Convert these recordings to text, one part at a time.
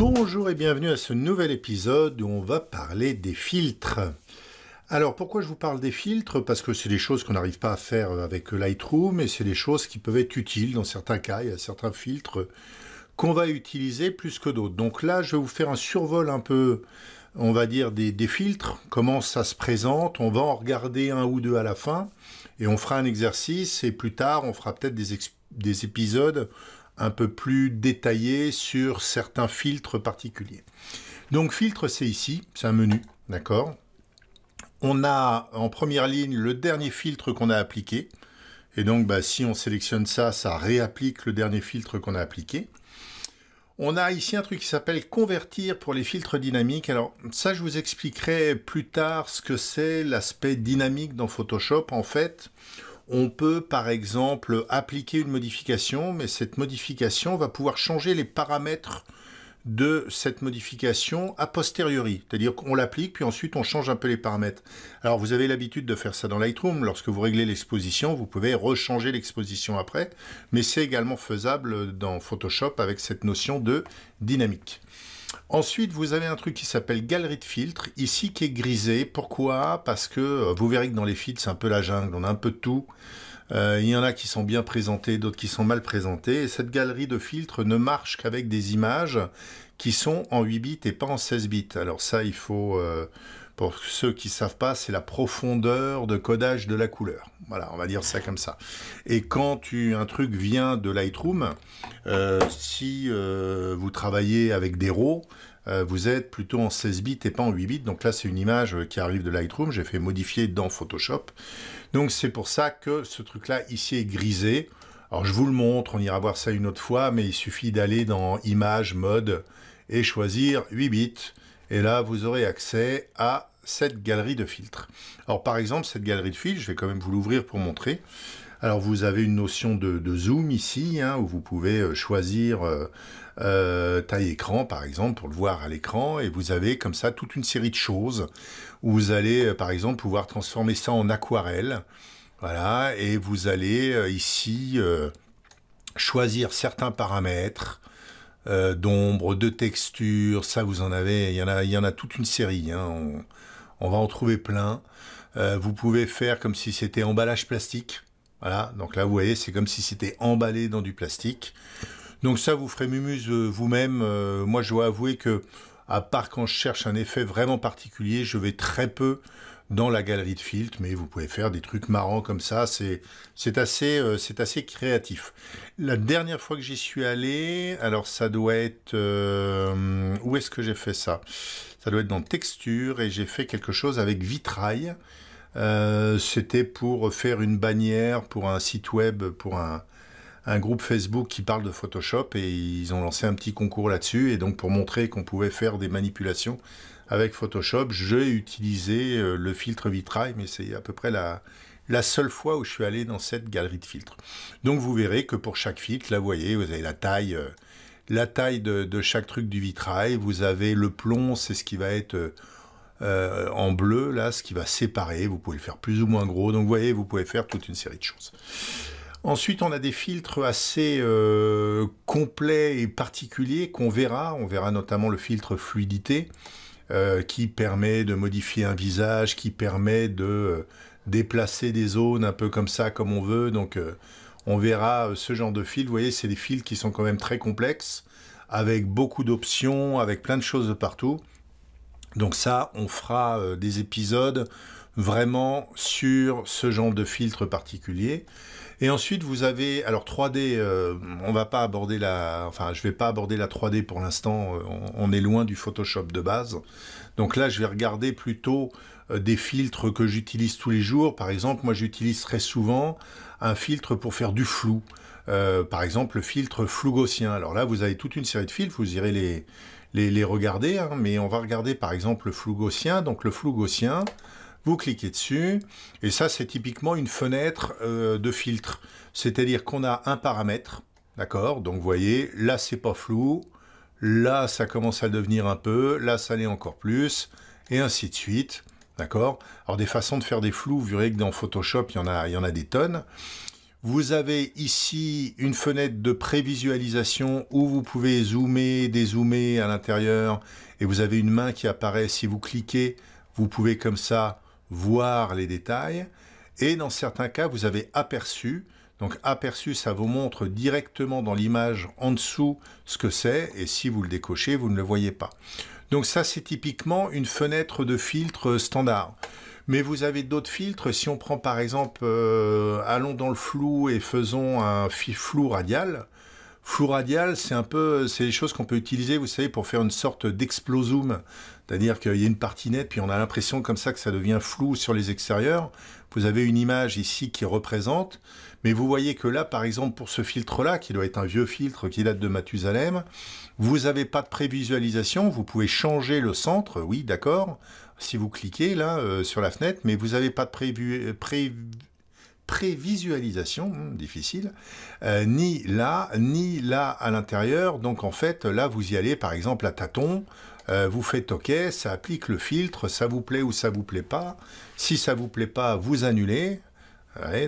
Bonjour et bienvenue à ce nouvel épisode où on va parler des filtres. Alors pourquoi je vous parle des filtres? Parce que c'est des choses qu'on n'arrive pas à faire avec Lightroom et c'est des choses qui peuvent être utiles dans certains cas. Il y a certains filtres qu'on va utiliser plus que d'autres. Donc là, je vais vous faire un survol un peu, on va dire, des, filtres, comment ça se présente. On va en regarder un ou deux à la fin et on fera un exercice et plus tard, on fera peut-être des, des épisodes un peu plus détaillé sur certains filtres particuliers. Donc filtre, c'est ici, c'est un menu, d'accord? On a en première ligne le dernier filtre qu'on a appliqué. Et donc, bah, si on sélectionne ça, ça réapplique le dernier filtre qu'on a appliqué. On a ici un truc qui s'appelle convertir pour les filtres dynamiques. Alors ça, je vous expliquerai plus tard ce que c'est l'aspect dynamique dans Photoshop. En fait, on peut par exemple appliquer une modification, mais cette modification va pouvoir changer les paramètres de cette modification a posteriori. C'est-à-dire qu'on l'applique, puis ensuite on change un peu les paramètres. Alors vous avez l'habitude de faire ça dans Lightroom. Lorsque vous réglez l'exposition, vous pouvez rechanger l'exposition après. Mais c'est également faisable dans Photoshop avec cette notion de dynamique. Ensuite, vous avez un truc qui s'appelle galerie de filtres, ici qui est grisé. Pourquoi? Parce que euh, vous verrez que dans les filtres, c'est un peu la jungle, on a un peu tout. Euh, il y en a qui sont bien présentés, d'autres qui sont mal présentés. Et cette galerie de filtres ne marche qu'avec des images qui sont en 8 bits et pas en 16 bits. Alors ça, il faut, euh, pour ceux qui ne savent pas, c'est la profondeur de codage de la couleur. Voilà, on va dire ça comme ça. Et quand tu, un truc vient de Lightroom, euh, si euh, vous travaillez avec des RAW, vous êtes plutôt en 16 bits et pas en 8 bits. Donc là, c'est une image qui arrive de Lightroom. J'ai fait modifier dans Photoshop. Donc c'est pour ça que ce truc-là ici est grisé. Alors je vous le montre, on ira voir ça une autre fois, mais il suffit d'aller dans Image, Mode et choisir 8 bits. Et là, vous aurez accès à cette galerie de filtres. Alors par exemple, cette galerie de filtres, je vais quand même vous l'ouvrir pour montrer. Alors vous avez une notion de, zoom ici, hein, où vous pouvez euh, choisir euh, euh, taille écran par exemple, pour le voir à l'écran, et vous avez comme ça toute une série de choses, où vous allez par exemple pouvoir transformer ça en aquarelle, voilà, et vous allez ici choisir certains paramètres, d'ombre, de texture, ça vous en avez, il y en a, toute une série. Hein, on va en trouver plein. Euh, vous pouvez faire comme si c'était emballage plastique. Voilà, donc là vous voyez, c'est comme si c'était emballé dans du plastique. Donc ça, vous ferez mumuse euh, vous-même. Euh, moi, je dois avouer que, à part quand je cherche un effet vraiment particulier, je vais très peu dans la galerie de filtres, mais vous pouvez faire des trucs marrants comme ça, c'est assez, c'est assez créatif. La dernière fois que j'y suis allé, alors ça doit être... où est-ce que j'ai fait ça? Ça doit être dans texture et j'ai fait quelque chose avec vitrail. Euh, c'était pour faire une bannière pour un site web, pour un, groupe Facebook qui parle de Photoshop et ils ont lancé un petit concours là-dessus et donc pour montrer qu'on pouvait faire des manipulations avec Photoshop, j'ai utilisé euh, le filtre vitrail, mais c'est à peu près la, la seule fois où je suis allé dans cette galerie de filtres. Donc vous verrez que pour chaque filtre, là vous voyez, vous avez la taille, euh, la taille de, chaque truc du vitrail. Vous avez le plomb, c'est ce qui va être euh, en bleu, là, ce qui va séparer. Vous pouvez le faire plus ou moins gros. Donc, vous voyez, vous pouvez faire toute une série de choses. Ensuite, on a des filtres assez euh, complets et particuliers qu'on verra. On verra notamment le filtre fluidité euh, qui permet de modifier un visage, qui permet de déplacer des zones un peu comme ça, comme on veut. Donc, on verra euh, ce genre de fil. Vous voyez, c'est des fils qui sont quand même très complexes, avec beaucoup d'options, avec plein de choses de partout. Donc ça, on fera euh, des épisodes vraiment sur ce genre de filtre particulier. Et ensuite, vous avez, alors 3D, euh, on va pas aborder la, enfin, je vais pas aborder la 3D pour l'instant, on, est loin du Photoshop de base. Donc là, je vais regarder plutôt des filtres que j'utilise tous les jours. Par exemple, moi, j'utilise très souvent un filtre pour faire du flou. Euh, par exemple, le filtre flou gaussien. Alors là, vous avez toute une série de filtres, vous irez les, les, regarder, hein. mais on va regarder par exemple le flou gaussien. Donc le flou gaussien, vous cliquez dessus, et ça c'est typiquement une fenêtre euh, de filtre. C'est-à-dire qu'on a un paramètre, d'accord? Donc vous voyez, là c'est pas flou, là ça commence à devenir un peu, là ça l'est encore plus, et ainsi de suite. D'accord? Alors des façons de faire des flous, vous verrez que dans Photoshop, il y en a, il y en a des tonnes. Vous avez ici une fenêtre de prévisualisation où vous pouvez zoomer, dézoomer à l'intérieur et vous avez une main qui apparaît. Si vous cliquez, vous pouvez comme ça voir les détails. Et dans certains cas, vous avez aperçu. Donc aperçu, ça vous montre directement dans l'image en dessous ce que c'est. Et si vous le décochez, vous ne le voyez pas. Donc ça, c'est typiquement une fenêtre de filtre standard. Mais vous avez d'autres filtres. Si on prend par exemple, euh, allons dans le flou et faisons un flou radial. Flou radial, c'est un peu, c'est des choses qu'on peut utiliser, vous savez, pour faire une sorte d'explosoom. C'est-à-dire qu'il y a une partie nette, puis on a l'impression comme ça que ça devient flou sur les extérieurs. Vous avez une image ici qui représente, mais vous voyez que là, par exemple, pour ce filtre-là, qui doit être un vieux filtre qui date de Mathusalem, vous n'avez pas de prévisualisation, vous pouvez changer le centre, oui, d'accord, si vous cliquez là euh, sur la fenêtre, mais vous n'avez pas de prévu, prévisualisation, hmm, difficile, euh, ni là, ni là à l'intérieur. Donc en fait, là, vous y allez par exemple à tâton, euh, vous faites OK, ça applique le filtre, ça vous plaît ou ça vous plaît pas. Si ça vous plaît pas, vous annulez.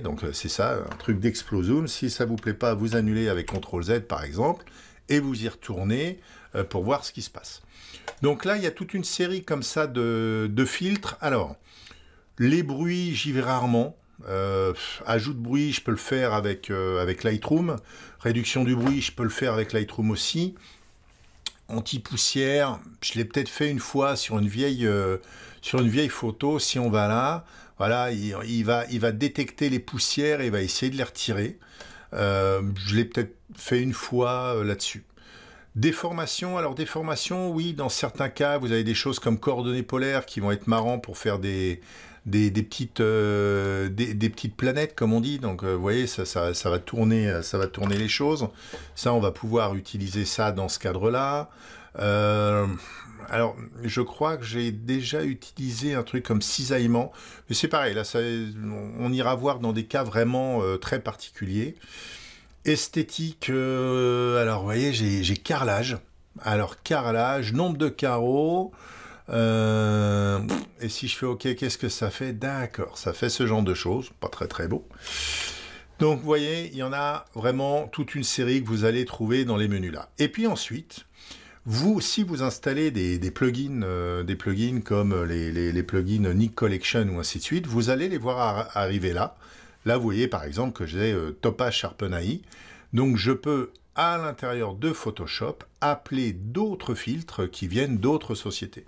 donc euh, c'est ça, un truc d'explosoom. Si ça vous plaît pas, vous annulez avec CTRL Z par exemple, et vous y retournez pour voir ce qui se passe. Donc là, il y a toute une série comme ça de, de filtres. Alors, les bruits, j'y vais rarement. Euh, ajout de bruit, je peux le faire avec, euh, avec Lightroom. Réduction du bruit, je peux le faire avec Lightroom aussi. Anti-poussière, je l'ai peut-être fait une fois sur une vieille, euh, sur une vieille photo. Si on va là, voilà, il, va, il va détecter les poussières et il va essayer de les retirer. je l'ai peut-être fait une fois là-dessus. Déformation, alors déformation, oui, dans certains cas, vous avez des choses comme coordonnées polaires qui vont être marrants pour faire des, des, petites, euh, des, petites planètes, comme on dit. Donc, euh, vous voyez, ça, ça, va tourner, ça va tourner les choses. Ça, on va pouvoir utiliser ça dans ce cadre-là. Euh, alors, je crois que j'ai déjà utilisé un truc comme cisaillement, mais c'est pareil, là, ça, on ira voir dans des cas vraiment très particuliers. Esthétique, alors, vous voyez, j'ai carrelage. Alors, carrelage, nombre de carreaux, euh, et si je fais OK, qu'est-ce que ça fait? D'accord, ça fait ce genre de choses, pas très très beau. Donc vous voyez, il y en a vraiment toute une série que vous allez trouver dans les menus là. Et puis ensuite, vous, si vous installez des, plugins, euh, des plugins comme les, plugins Nick Collection ou ainsi de suite, vous allez les voir arriver là. Là, vous voyez par exemple que j'ai euh, Topaz Sharpen AI. Donc je peux à l'intérieur de Photoshop appeler d'autres filtres qui viennent d'autres sociétés.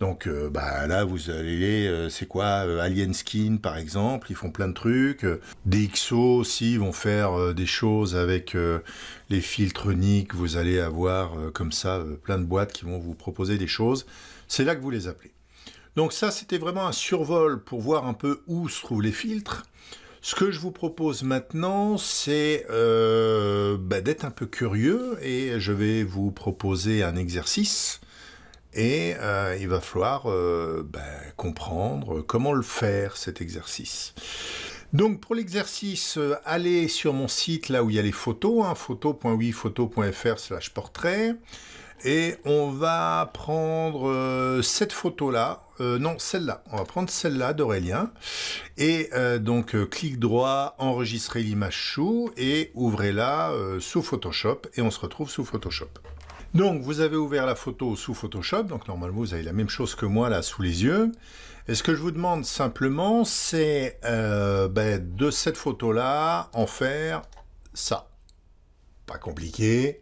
Donc euh, bah, là, vous allez, euh, c'est quoi euh, Alien Skin par exemple, ils font plein de trucs. DxO aussi vont faire des choses avec les filtres NIC. Vous allez avoir comme ça plein de boîtes qui vont vous proposer des choses. C'est là que vous les appelez. Donc ça, c'était vraiment un survol pour voir un peu où se trouvent les filtres. Ce que je vous propose maintenant, c'est bah, d'être un peu curieux et je vais vous proposer un exercice et euh, il va falloir euh, ben, comprendre comment le faire, cet exercice. Donc pour l'exercice, euh, allez sur mon site là où il y a les photos, hein, photo.wiphoto.fr slash portrait. Et on va prendre cette photo-là, non, celle-là. On va prendre celle-là d'Aurélien. Et donc, clic droit, enregistrer l'image sous et ouvrez-la sous Photoshop. Et on se retrouve sous Photoshop. Donc, vous avez ouvert la photo sous Photoshop, donc normalement vous avez la même chose que moi là sous les yeux. Et ce que je vous demande simplement, c'est euh, ben, de cette photo-là en faire ça. Pas compliqué.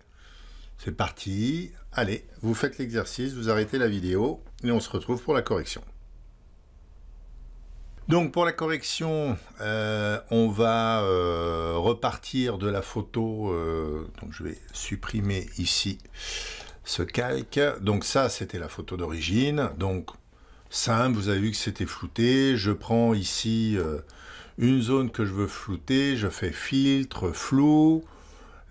C'est parti. Allez, vous faites l'exercice, vous arrêtez la vidéo et on se retrouve pour la correction. Donc pour la correction, euh, on va euh, repartir de la photo. Euh, donc je vais supprimer ici ce calque. Donc ça, c'était la photo d'origine. Donc simple, vous avez vu que c'était flouté. Je prends ici une zone que je veux flouter. Je fais filtre, flou.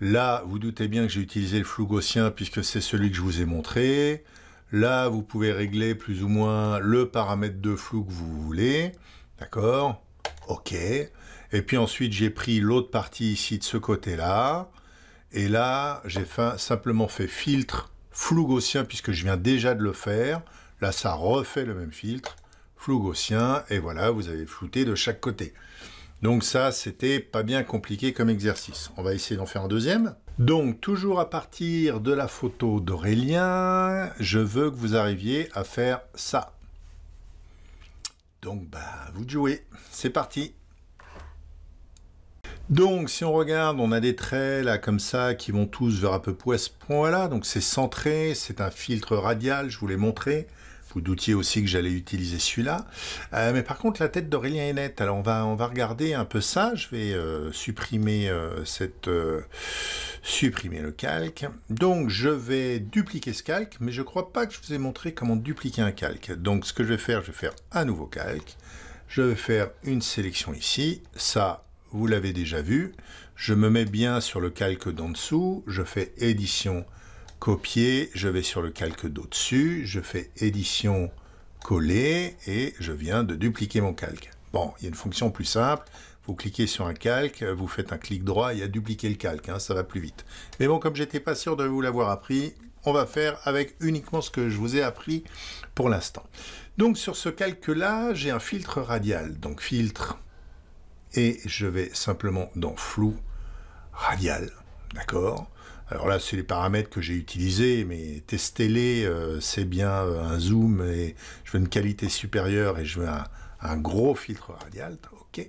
Là, vous doutez bien que j'ai utilisé le flou gaussien puisque c'est celui que je vous ai montré. Là, vous pouvez régler plus ou moins le paramètre de flou que vous voulez. D'accord? Ok. Et puis ensuite, j'ai pris l'autre partie ici de ce côté-là. Et là, j'ai simplement fait filtre flou gaussien puisque je viens déjà de le faire. Là, ça refait le même filtre, flou gaussien. Et voilà, vous avez flouté de chaque côté. Donc ça, c'était pas bien compliqué comme exercice. On va essayer d'en faire un deuxième. Donc, toujours à partir de la photo d'Aurélien, je veux que vous arriviez à faire ça. Donc, bah, vous jouez. C'est parti. Donc, si on regarde, on a des traits là comme ça qui vont tous vers à peu près ce point-là. Donc, c'est centré, c'est un filtre radial, je vous l'ai montré. Vous doutiez aussi que j'allais utiliser celui-là. Euh, mais par contre, la tête d'Aurélien est nette. Alors, on va, on va regarder un peu ça. Je vais euh, supprimer euh, supprimer le calque. Donc, je vais dupliquer ce calque, mais je ne crois pas que je vous ai montré comment dupliquer un calque. Donc, ce que je vais faire, je vais faire un nouveau calque. Je vais faire une sélection ici. Ça, vous l'avez déjà vu. Je me mets bien sur le calque d'en dessous. Je fais édition copier, je vais sur le calque d'au-dessus, je fais édition, coller, et je viens de dupliquer mon calque. Bon, il y a une fonction plus simple, vous cliquez sur un calque, vous faites un clic droit et à dupliquer le calque, hein, ça va plus vite. Mais bon, comme j'étais pas sûr de vous l'avoir appris, on va faire avec uniquement ce que je vous ai appris pour l'instant. Donc sur ce calque-là, j'ai un filtre radial. Donc filtre, et je vais simplement dans flou radial, d'accord? Alors là, c'est les paramètres que j'ai utilisés, mais testez-les, euh, c'est bien euh, un zoom et je veux une qualité supérieure et je veux un, gros filtre radial. Ok.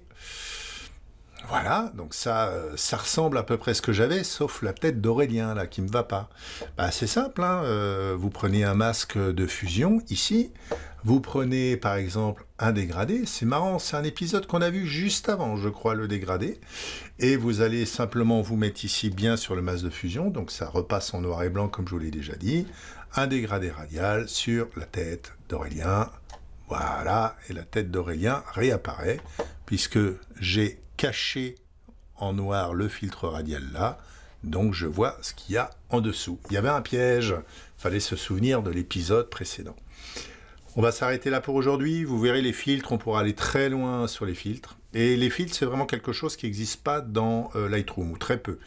Voilà, donc ça, euh, ça ressemble à peu près à ce que j'avais, sauf la tête d'Aurélien, là, qui me va pas. Bah, c'est simple, hein, vous prenez un masque de fusion, ici, vous prenez par exemple un dégradé, c'est marrant, c'est un épisode qu'on a vu juste avant, je crois, le dégradé, et vous allez simplement vous mettre ici bien sur le masque de fusion, donc ça repasse en noir et blanc comme je vous l'ai déjà dit, un dégradé radial sur la tête d'Aurélien, voilà, et la tête d'Aurélien réapparaît, puisque j'ai caché en noir le filtre radial là, donc je vois ce qu'il y a en dessous. Il y avait un piège, fallait se souvenir de l'épisode précédent. On va s'arrêter là pour aujourd'hui. Vous verrez les filtres, on pourra aller très loin sur les filtres. Et les filtres, c'est vraiment quelque chose qui n'existe pas dans euh, Lightroom, ou très peu.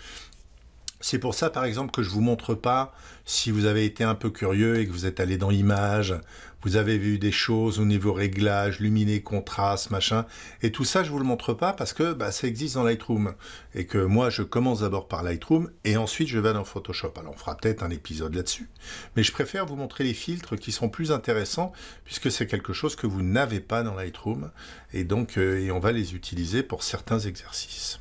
C'est pour ça, par exemple, que je vous montre pas, si vous avez été un peu curieux et que vous êtes allé dans Images, vous avez vu des choses au niveau réglage, luminé, contraste, machin, et tout ça, je vous le montre pas parce que bah, ça existe dans Lightroom. Et que moi, je commence d'abord par Lightroom et ensuite je vais dans Photoshop. Alors, on fera peut-être un épisode là-dessus. Mais je préfère vous montrer les filtres qui sont plus intéressants puisque c'est quelque chose que vous n'avez pas dans Lightroom. Et donc, euh, et on va les utiliser pour certains exercices.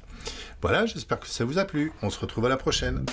Voilà, j'espère que ça vous a plu. On se retrouve à la prochaine.